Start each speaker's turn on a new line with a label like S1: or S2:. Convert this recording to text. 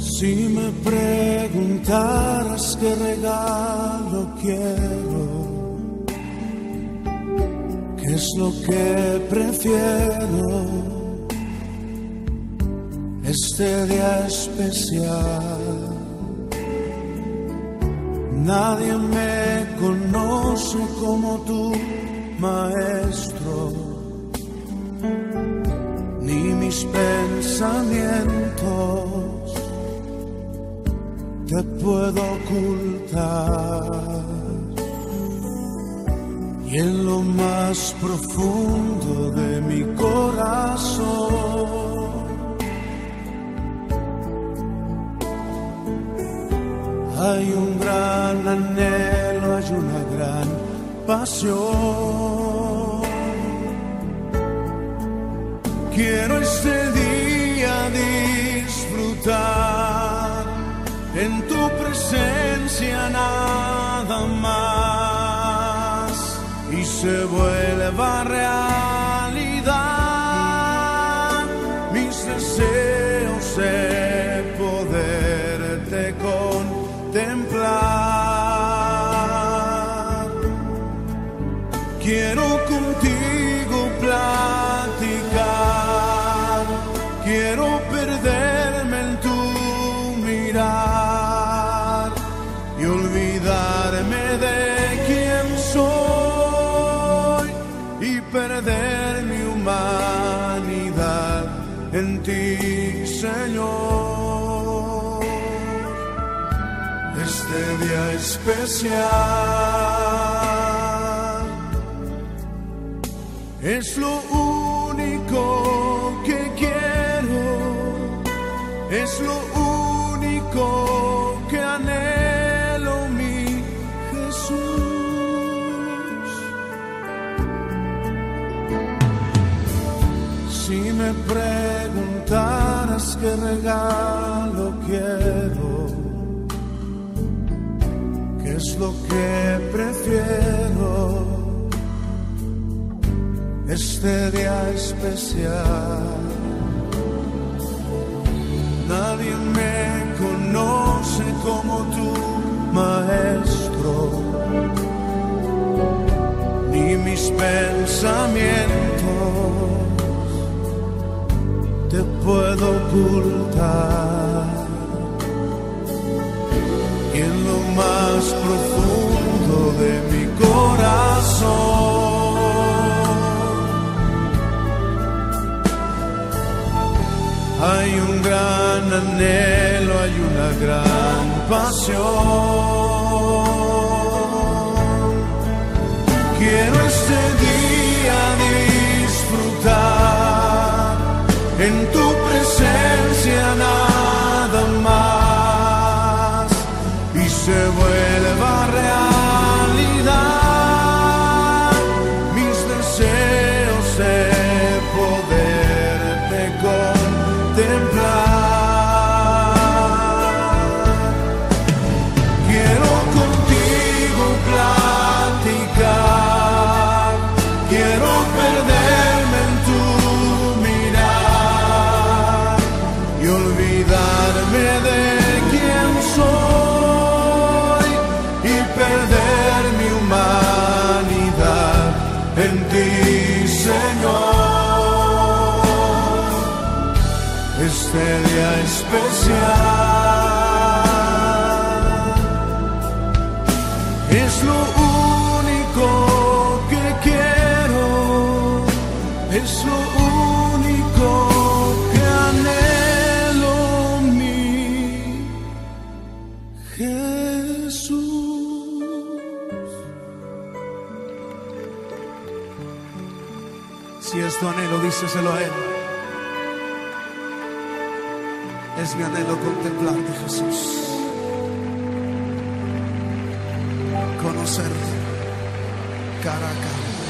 S1: Si me preguntaras qué regalo quiero, qué es lo que prefiero, este día especial. Nadie me conoce como tú, maestro, ni mis pensamientos te puedo ocultar. Y en lo más profundo de mi corazón hay un gran anhelo, hay una gran pasión. Quiero este día disfrutar tu presencia nada más y se vuelva realidad Señor. Este día especial es lo único que quiero, es lo único que anhelo, mi Jesús. Si me preguntaras qué regalo quiero, qué es lo que prefiero, este día especial. Nadie me conoce como tú, maestro, ni mis pensamientos te puedo ocultar. En lo más profundo de mi corazón hay un gran anhelo, hay una gran pasión. Quiero este día perder mi humanidad en ti, Señor. Este día especial es lo único que quiero, es lo único que anhelo, mi Jesús. Si es tu anhelo, díselo a Él. Es mi anhelo contemplarte, Jesús. Conocerte cara a cara.